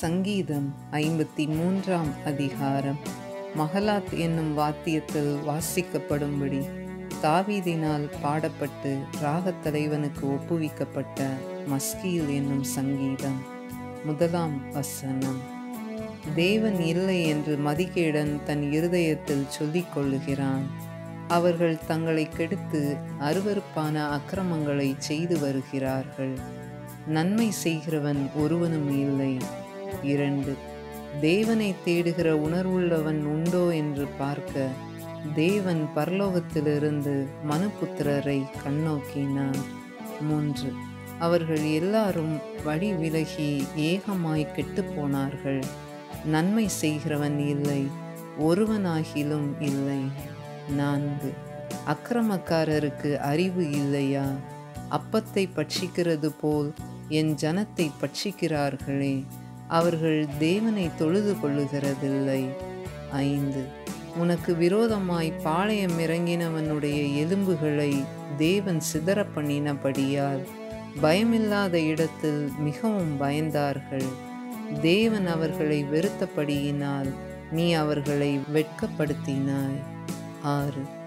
சங்கீதம் ஐம்பத்தி மூன்றாம் அதிகாரம். மகலாத் என்னும் வாத்தியத்தில் வாசிக்கப்படும்படி தாவீதினால் பாடப்பட்டு ராகத் தலைவனுக்கு ஒப்புவிக்கப்பட்ட மஸ்கீல் என்னும் சங்கீதம் முதலாம் வசனம். தேவன் இல்லை என்று மதிகேடன் தன் இருதயத்தில் சொல்லிக் கொள்ளுகிறான். அவர்கள் தங்களை கெடுத்து அருவருப்பான அக்கிரமங்களை செய்து வருகிறார்கள். நன்மை செய்கிறவன் ஒருவனும் இல்லை. இரண்டு. தேவனை தேடுகிற உணர்வுள்ளவன் உண்டோ என்று பார்க்க தேவன் பரலோகத்திலிருந்து மனுபுத்திரரை கண்ணோக்கினார் மூன்று. அவர்கள் எல்லாரும் வழி விலகி ஏகமாய் கெட்டுப் போனார்கள். நன்மை செய்கிறவன் இல்லை ஒருவனாகிலும் இல்லை. நான்கு. அக்கிரமக்காரருக்கு அறிவு இல்லையா? அப்பத்தை பட்சிக்கிறது போல் என் ஜனத்தை பட்சிக்கிறார்களே. அவர்கள் தேவனை தொழுது கொள்ளுகிறதில்லை. ஐந்து. உனக்கு விரோதமாய் பாளையம் இறங்கினவனுடைய எலும்புகளை தேவன் சிதற பண்ணினபடியால் பயமில்லாத இடத்தில் மிகவும் பயந்தார்கள். தேவன் அவர்களை வெறுத்தபடியினால் நீ அவர்களை வெட்கப்படுத்தினாய். ஆறு.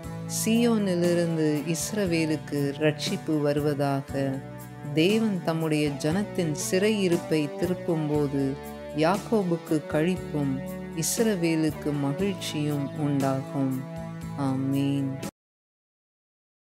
சியோனிலிருந்து இஸ்ரவேலுக்கு ரட்சிப்பு வருவதாக தேவன் தம்முடைய ஜனத்தின் சிறையிருப்பை திருப்பும்போது யாக்கோபுக்கு கழிப்பும் இஸ்ரவேலுக்கு மகிழ்ச்சியும் உண்டாகும். ஆமீன்.